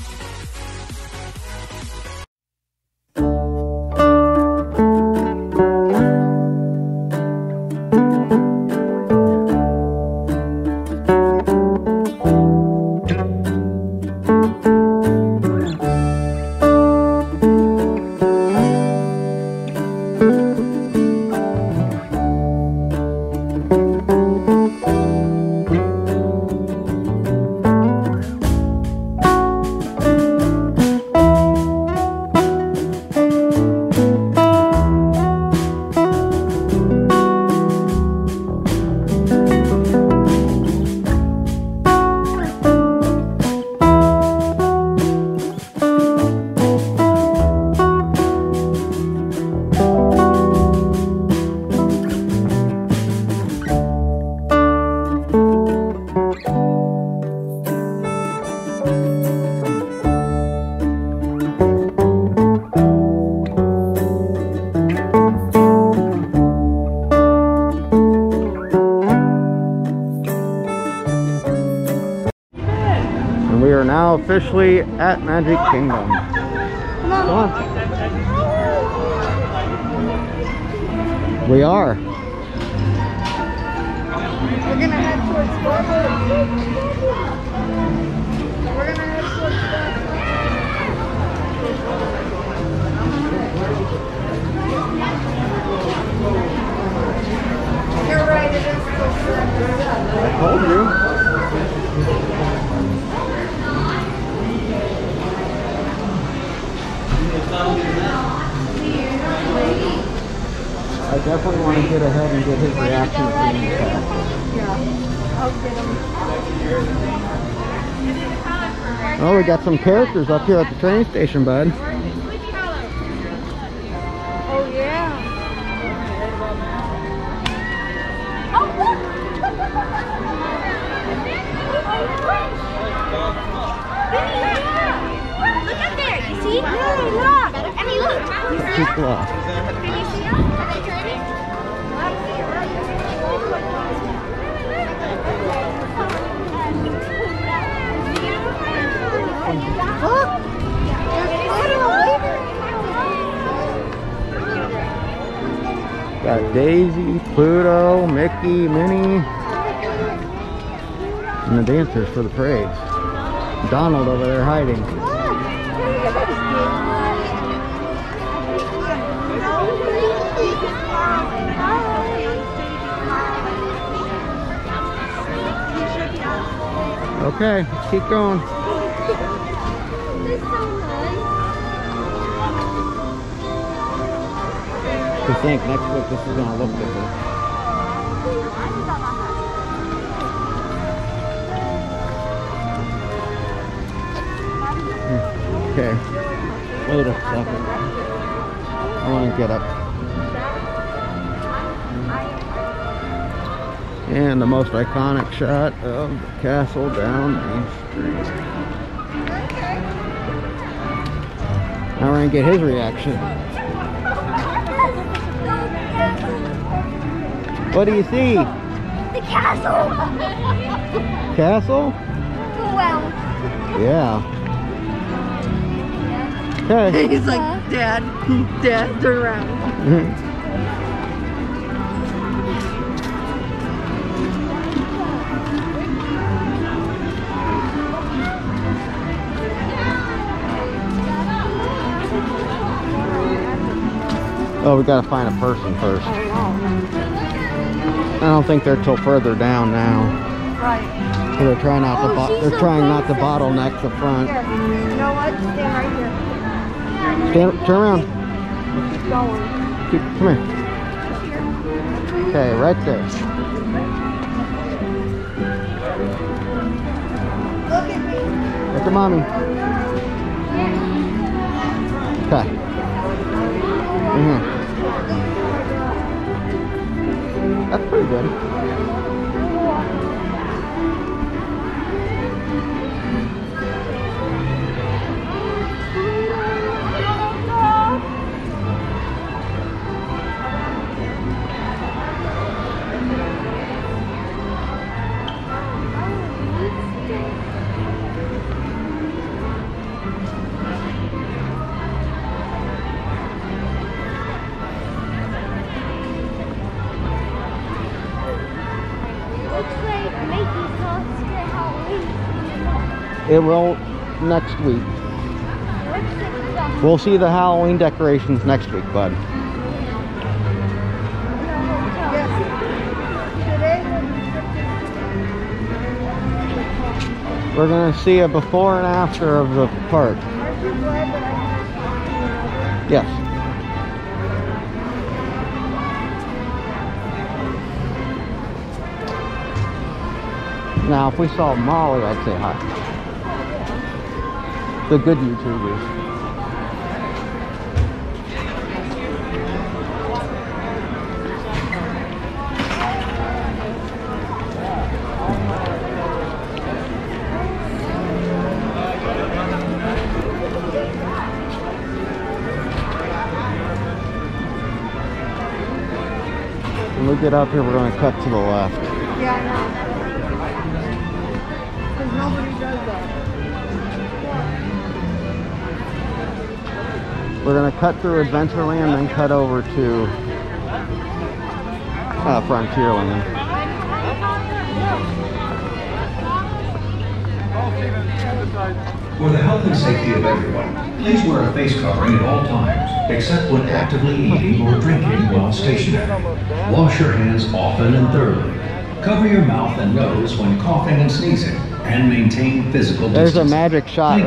フフフフ。Officially at Magic Kingdom. Come on. We are. Oh, we got some characters up here at the train station, bud. Oh yeah. Oh, look up there. You see? Really? Look. Emmy, look. You see Got Daisy, Pluto, Mickey, Minnie, and the dancers for the parades. Donald over there hiding. Okay, keep going. Think next week this is gonna look different. Hmm. Okay. Wait a second. I want to get up. And the most iconic shot of the castle down Main Street. Now we're gonna get his reaction. What do you see? The castle. Castle? Well, Yeah. Okay. He's like, Dad, Dad, turn around. Oh, we gotta find a person first. I don't think they're till further down now. Right. So they're trying not to. Oh, she's they're trying not to bottleneck the front. Here, you know what? Stand right here. Stand, turn around. Keep going. Keep, come here. Okay, right there. Look at me. Look at mommy. That's It will next week. We'll see the Halloween decorations next week, bud. We're gonna see a before and after of the park. Yes. Now, if we saw Molly, I'd say hi. The good YouTubers. When we get up here, we're going to cut to the left. We're going to cut through Adventureland, then cut over to uh, Frontierland. For the health and safety of everyone, please wear a face covering at all times, except when actively eating or drinking while stationary. Wash your hands often and thoroughly. Cover your mouth and nose when coughing and sneezing, and maintain physical distance. There's a magic shot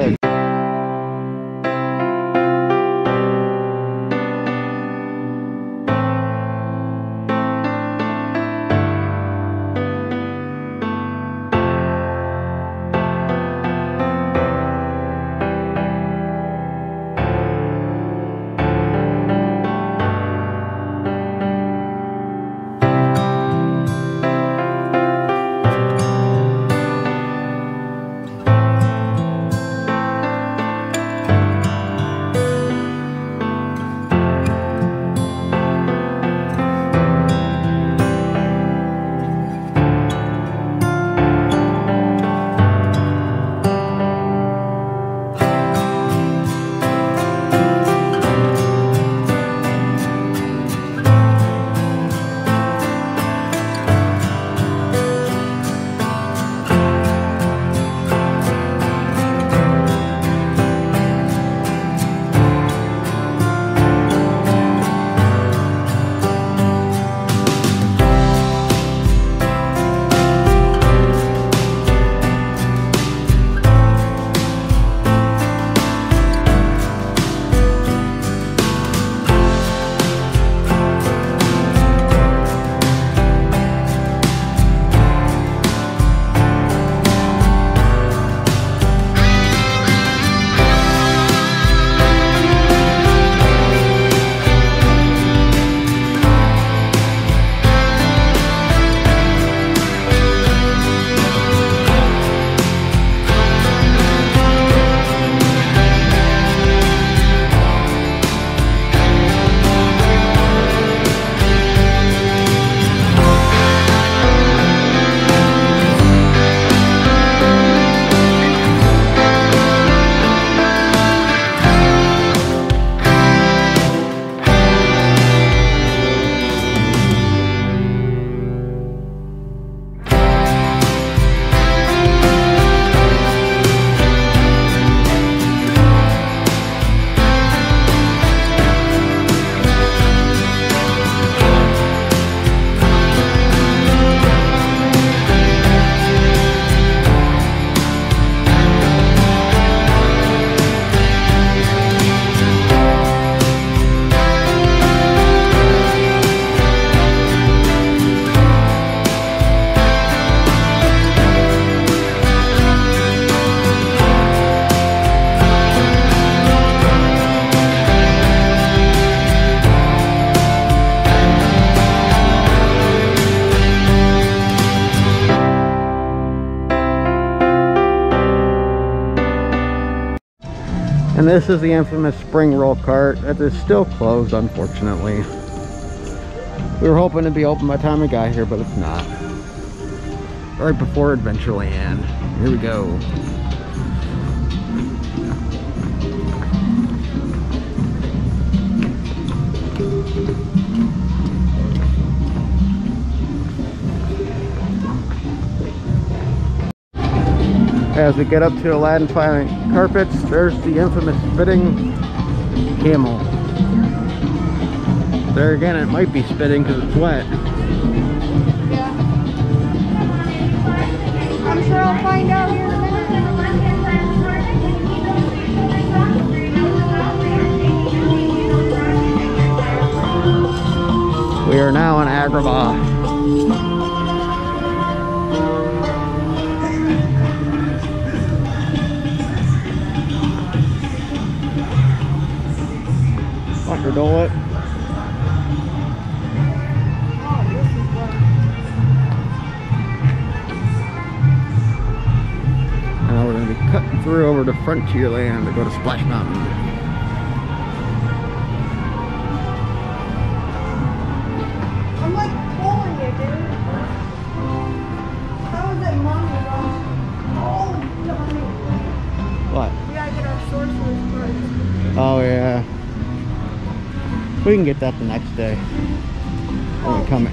And this is the infamous spring roll cart that is still closed, unfortunately. We were hoping to be open by the time we got here, but it's not. Right before Adventureland. Here we go. As we get up to Aladdin Flying Carpets, there's the infamous spitting camel. There again, it might be spitting because it's wet. Yeah. I'm sure I'll find out here in a minute. We are now in Agrabah. What. Now we're going to be cutting through over to Frontierland to go to Splash Mountain. We can get that the next day. When we come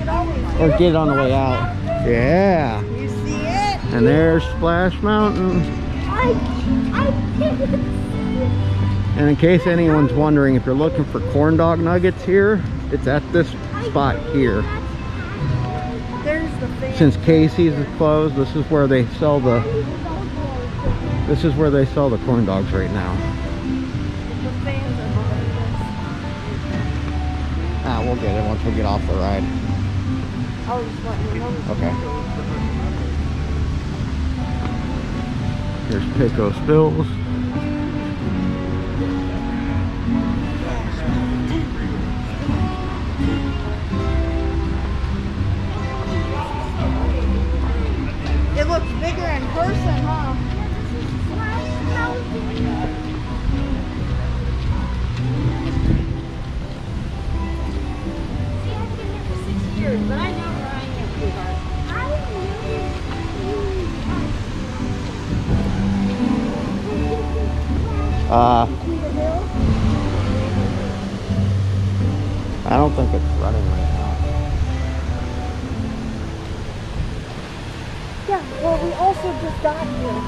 or get it on the way out. Yeah. You see it? And there's Splash Mountain. I, I And in case anyone's wondering, if you're looking for corn dog nuggets here, it's at this spot here. There's the fan. Since Casey's is closed, this is where they sell the this is where they sell the corn dogs right now. We'll get it once we get off the ride. us. I was just letting you know. Okay. Here's Pecos Bill's. It looks bigger in person, Uh, I don't think it's running right now. Yeah, well, we also just got here.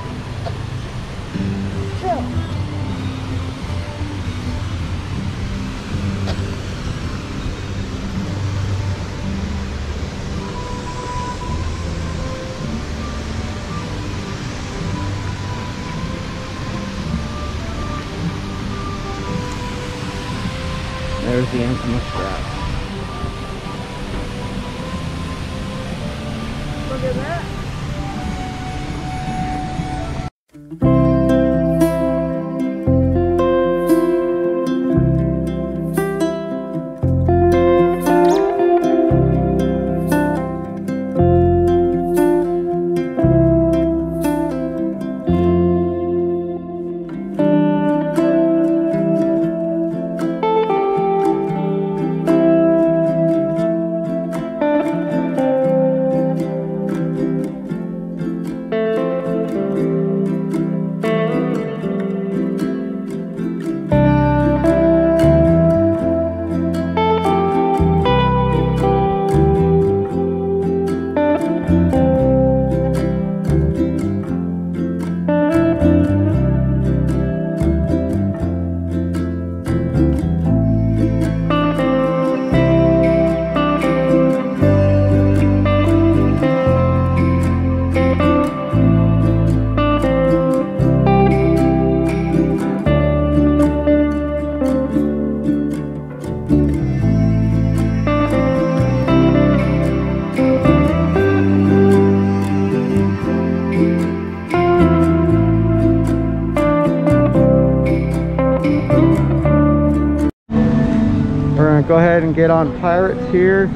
And get on Pirates here.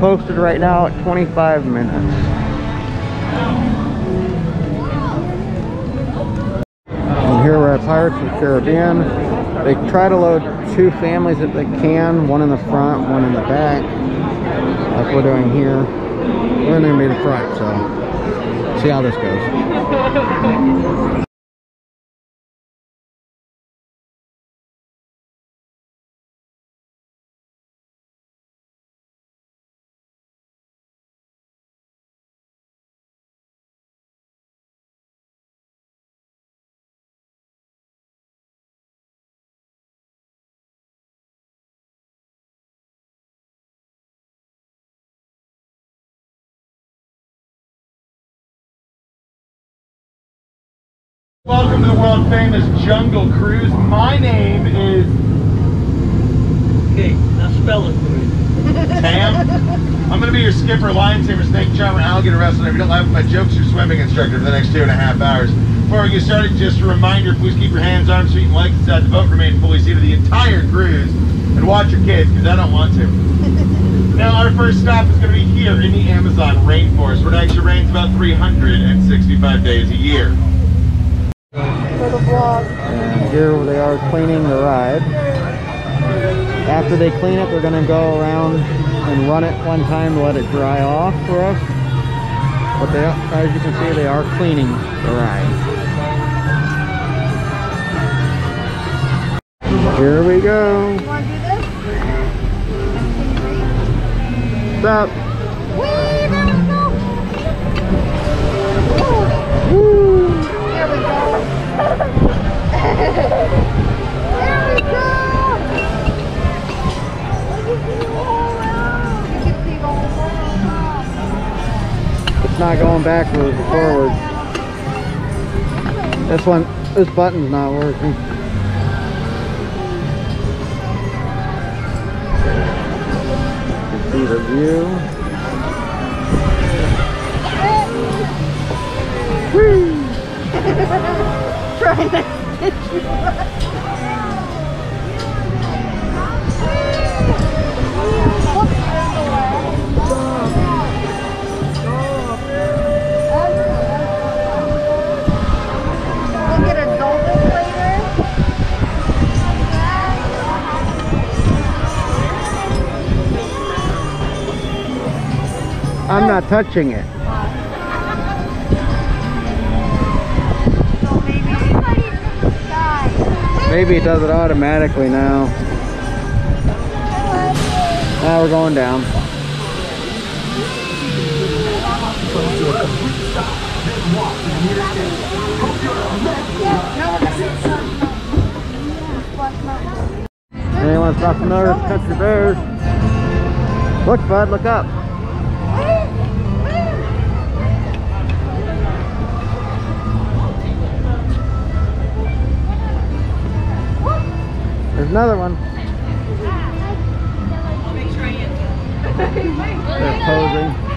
Posted right now at 25 minutes. And here we're at Pirates of the Caribbean. They try to load two families if they can, one in the front, one in the back, like we're doing here. We're gonna be the front, so see how this goes. Welcome to the world famous Jungle Cruise. My name is Okay, now spell it for me. Tam. I'm going to be your skipper, lion tamer, snake charmer, alligator wrestler. If you don't laugh at my jokes, your swimming instructor for the next two and a half hours. Before we get started, just a reminder, please keep your hands, arms, feet, and legs inside the boat. Remain fully seated the entire cruise. And watch your kids, because I don't want to. now, our first stop is going to be here in the Amazon rainforest, where it actually rains about 365 days a year. For the vlog. And here they are cleaning the ride. After they clean it, they're gonna go around and run it one time to let it dry off for us. But they, as you can see, they are cleaning the ride. Here we go. You want to not going backwards or forward. This one, this button's not working. You see the view. I'm not touching it. Maybe it does it automatically now. Now we're going down. Anyone stop another country bears? Look, bud, look up. There's another one. They're posing.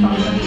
Mau.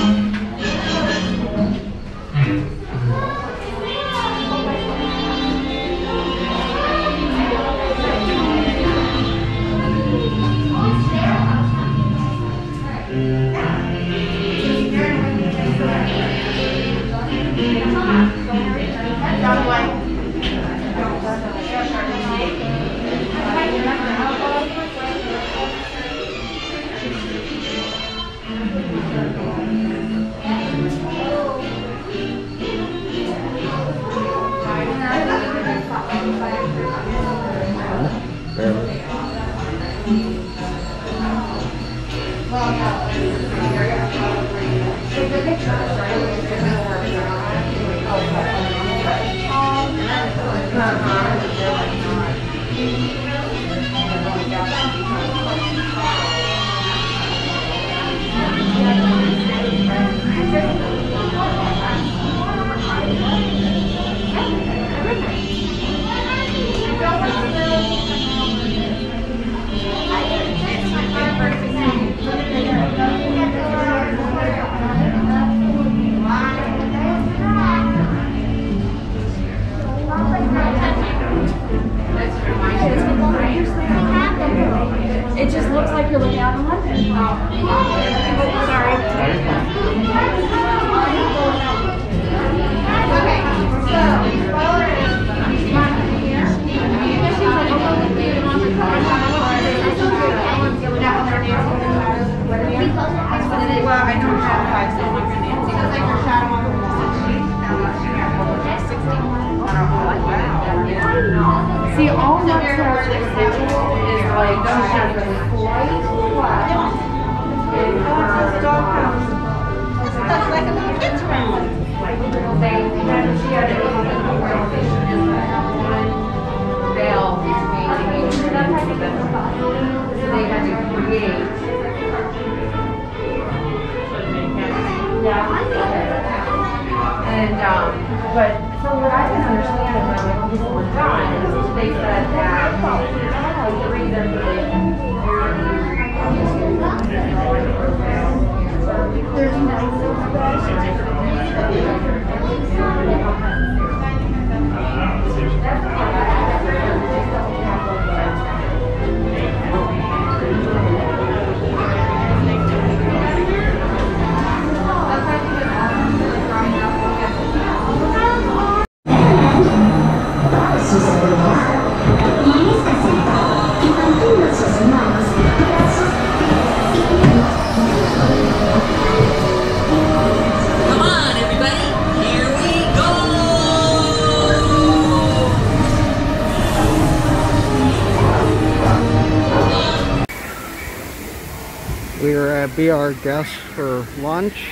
be our guest for lunch.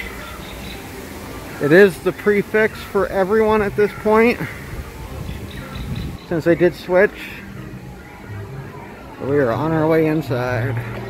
It is the prix fixe for everyone at this point, since they did switch. We are on our way inside.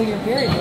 Well, you're very good.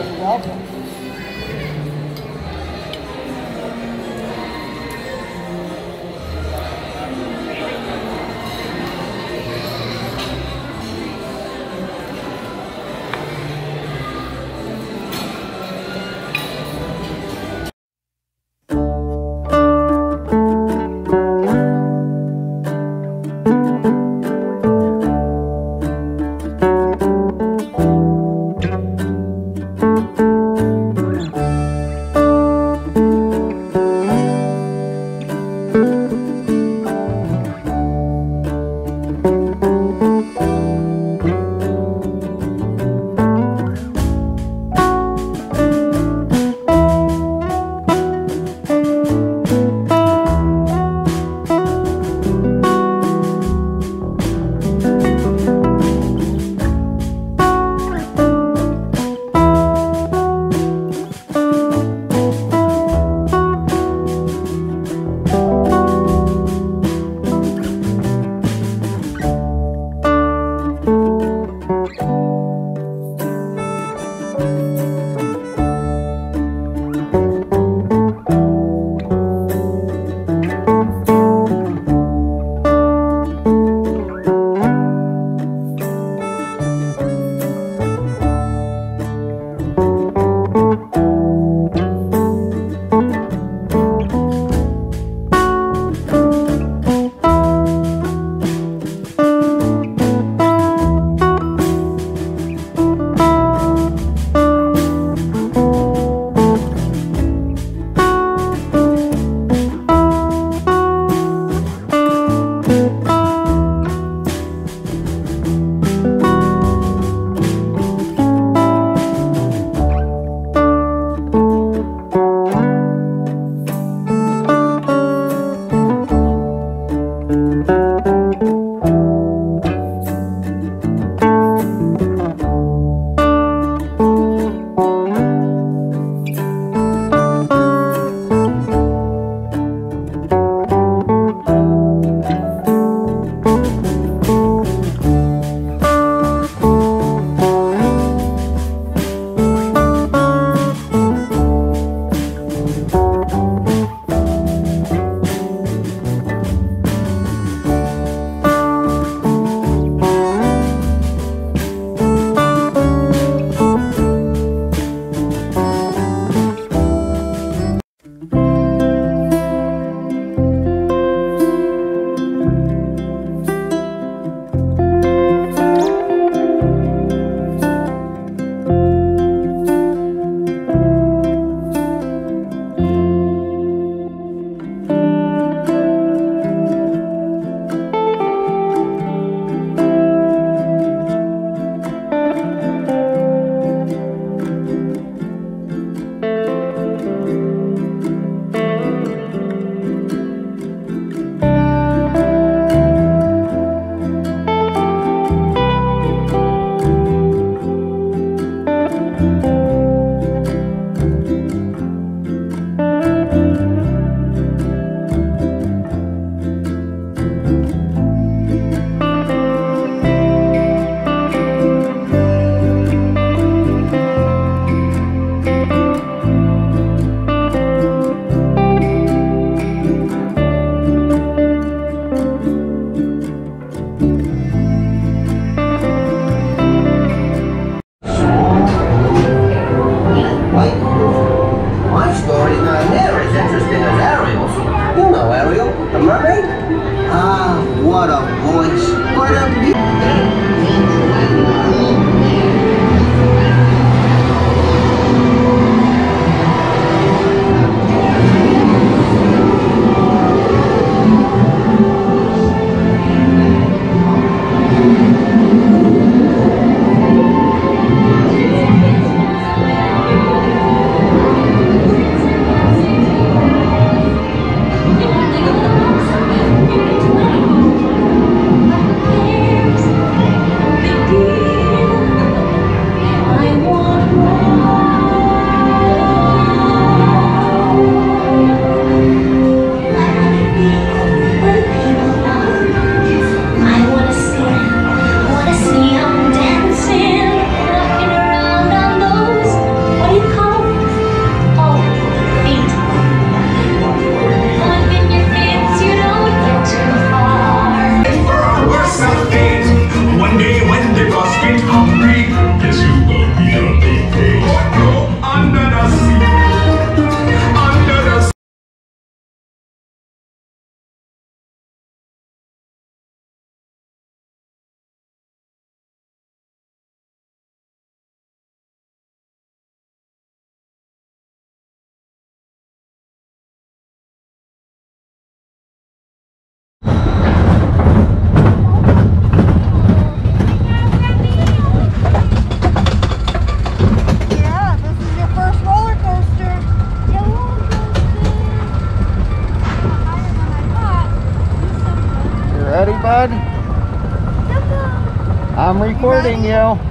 hurting you.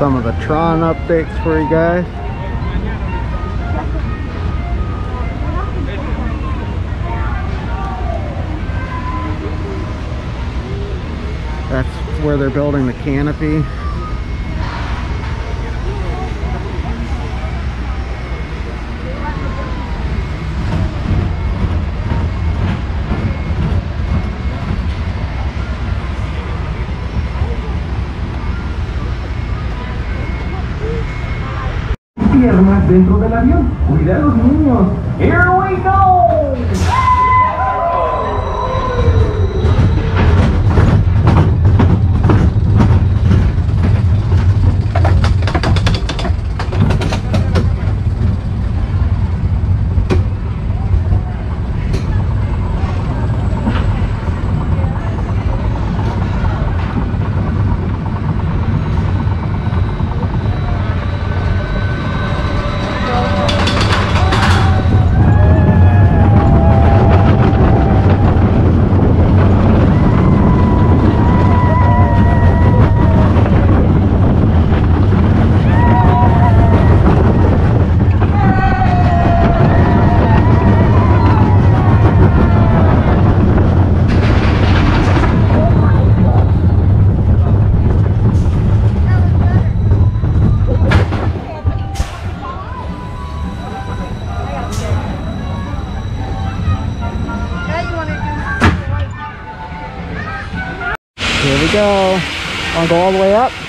some of the Tron updates for you guys. That's where they're building the canopy. dentro del avión. cuida a los niños. Here we go. all the way up.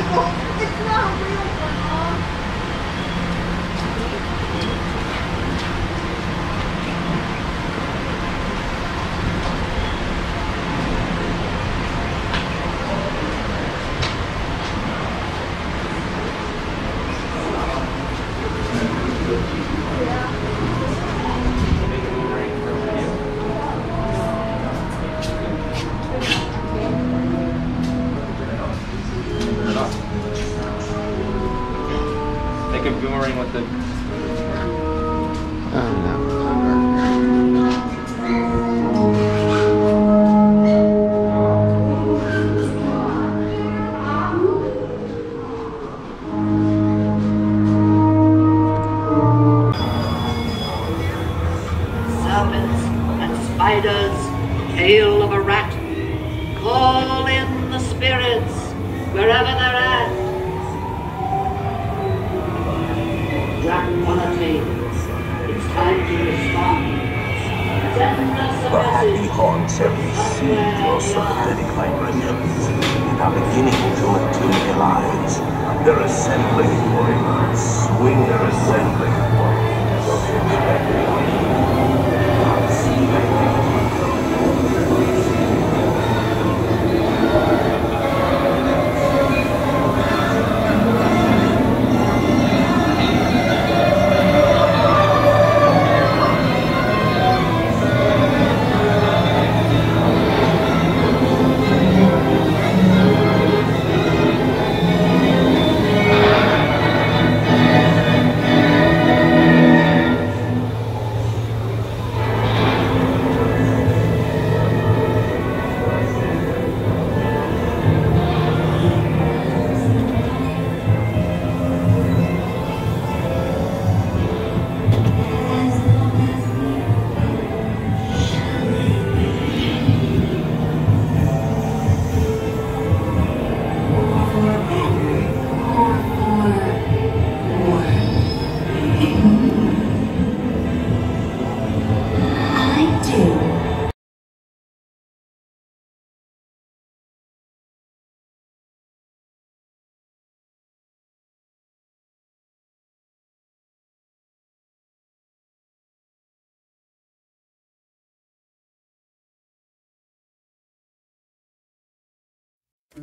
People, it's not real one,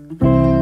Thank